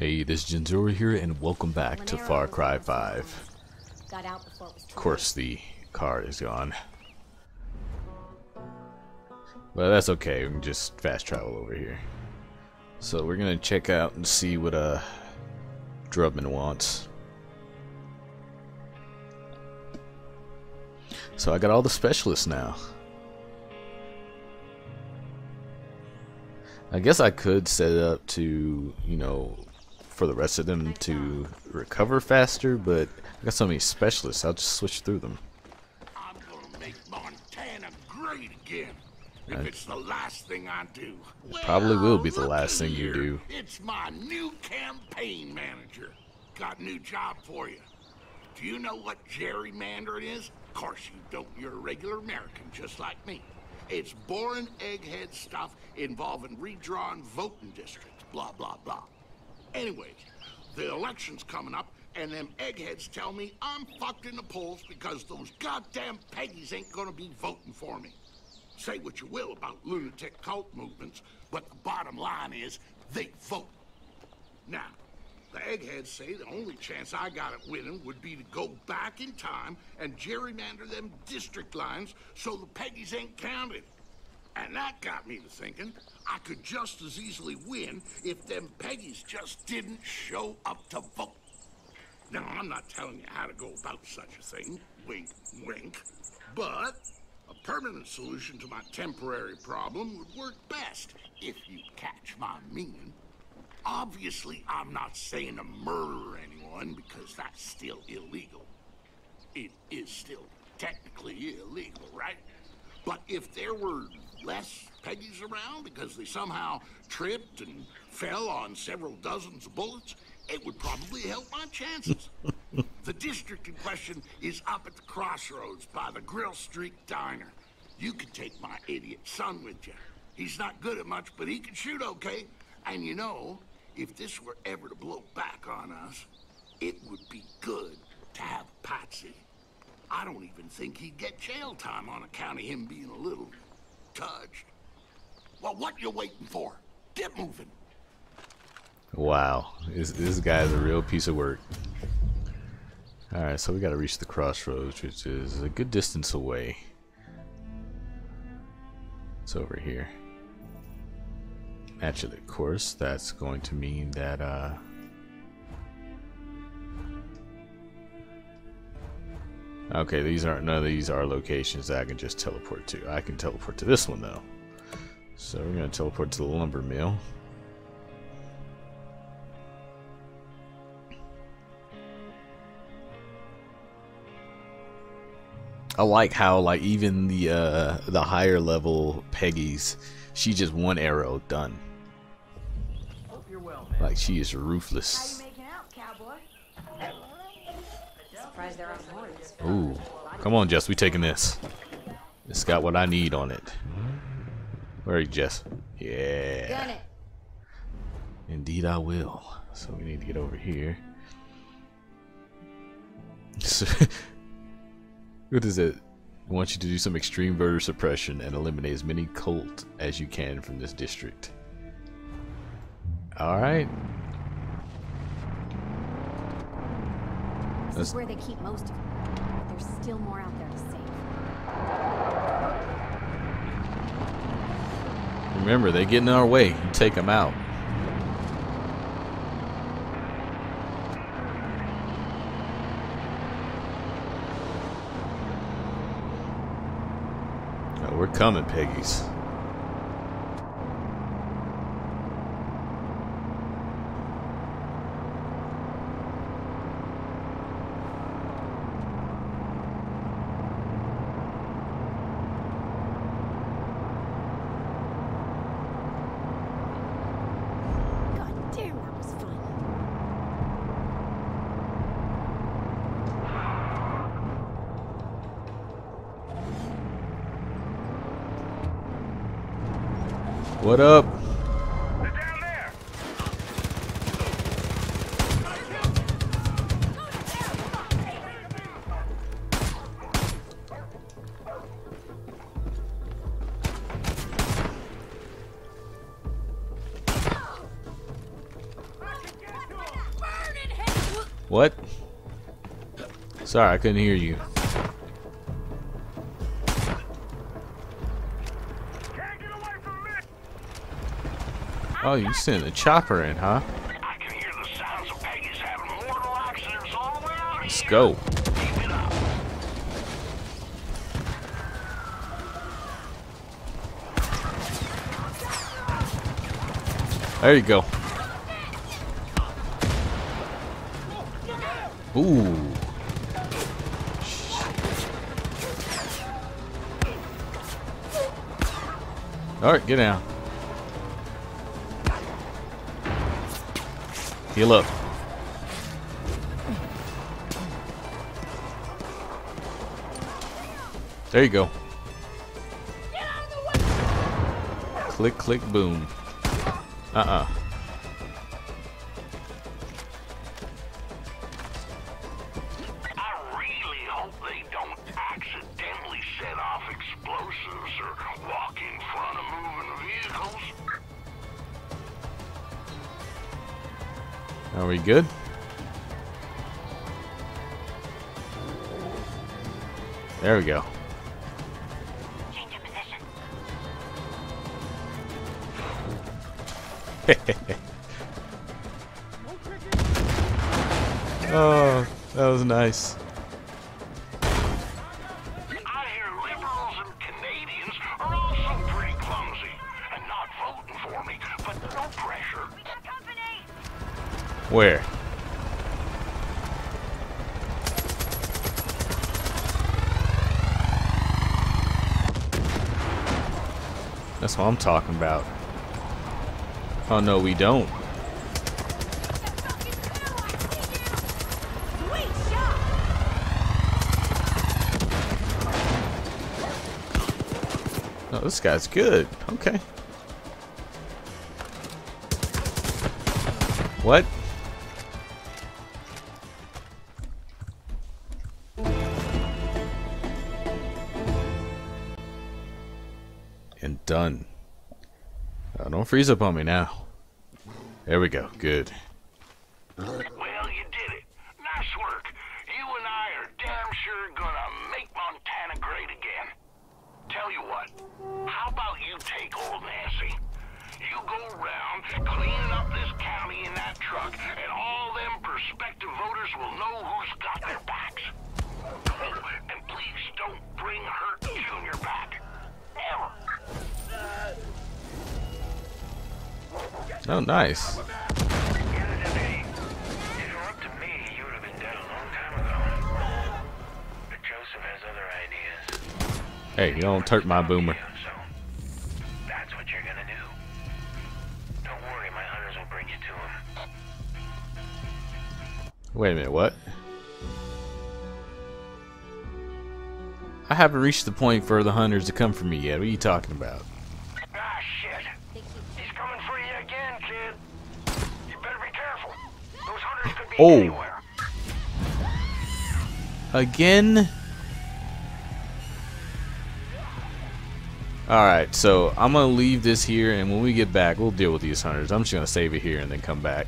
Hey, this is Jinzuro here, and welcome back to Far Cry 5. Of course, the car is gone. But that's okay, we can just fast travel over here. So we're gonna check out and see what uh Drubman wants. So I got all the specialists now. I guess I could set it up to, you know, for the rest of them to recover faster, but I got so many specialists, I'll just switch through them. I'm gonna make Montana great again. If it's the last thing I do. Well, probably will be the last thing you do. It's my new campaign manager. Got a new job for you. Do you know what gerrymandering is? Of course you don't. You're a regular American, just like me. It's boring egghead stuff involving redrawn voting districts, blah, blah, blah. Anyways, the election's coming up, and them eggheads tell me I'm fucked in the polls because those goddamn Peggies ain't gonna be voting for me. Say what you will about lunatic cult movements, but the bottom line is they vote. Now, the eggheads say the only chance I got at winning would be to go back in time and gerrymander them district lines so the Peggies ain't counted. And that got me to thinking I could just as easily win if them Peggies just didn't show up to vote. Now, I'm not telling you how to go about such a thing, wink, wink, but a permanent solution to my temporary problem would work best, if you catch my meaning. Obviously, I'm not saying to murder anyone because that's still illegal. It is still technically illegal, right? But if there were less Peggy's around because they somehow tripped and fell on several dozens of bullets, it would probably help my chances. the district in question is up at the crossroads by the Grill Street Diner. You could take my idiot son with you. He's not good at much, but he can shoot okay. And you know, if this were ever to blow back on us, it would be good to have Patsy. I don't even think he'd get jail time on account of him being a little touched. Well, what you waiting for? Get moving. Wow, this, this guy's a real piece of work. Alright, so we gotta reach the crossroads, which is a good distance away. It's over here. Actually, of course, that's going to mean that, uh... Okay, these aren't, none of these are locations that I can just teleport to. I can teleport to this one, though. So we're gonna teleport to the lumber mill. I like how like even the uh the higher level Peggy's, she just one arrow done. Well, like she is ruthless. Ooh, come on, Jess, we taking this. It's got what I need on it. Where are you, Jess? Yeah. Indeed, I will. So we need to get over here. What is it? I want you to do some extreme voter suppression and eliminate as many cult as you can from this district. Alright. This is where they keep most of them. There's still more out there to save. Remember, they get in our way. You take them out. Oh, we're coming, Peggies. What up? What? Sorry, I couldn't hear you. Oh, you sent a chopper in, huh? I can hear the sounds of Peggy's having mortal accidents all the way out Let's go. Keep it up. There you go. Ooh. Alright, get down. Heal up. There you go. Click, click, boom. Uh-uh. Are we good? There we go. Change your position. Oh, that was nice. Where? That's what I'm talking about. Oh no, we don't. No, this guy's good. Okay. What? And done. Oh, don't freeze up on me now. There we go. Good. Well, you did it. Nice work. You and I are damn sure gonna make Montana great again. Tell you what, how about you take old Nancy? You go around cleaning up this county in that truck, and all them prospective voters will know who's got their backs. Oh, and please don't bring Oh, worry, my hunters will bring you to him. Wait a minute, what? I haven't reached the point for the hunters to come for me yet. What are you talking about? Ah, shit. He's coming for you again, kid. You better be careful. Those hunters could be Oh. Again? Alright, so I'm gonna leave this here and when we get back we'll deal with these hunters. I'm just gonna save it here and then come back.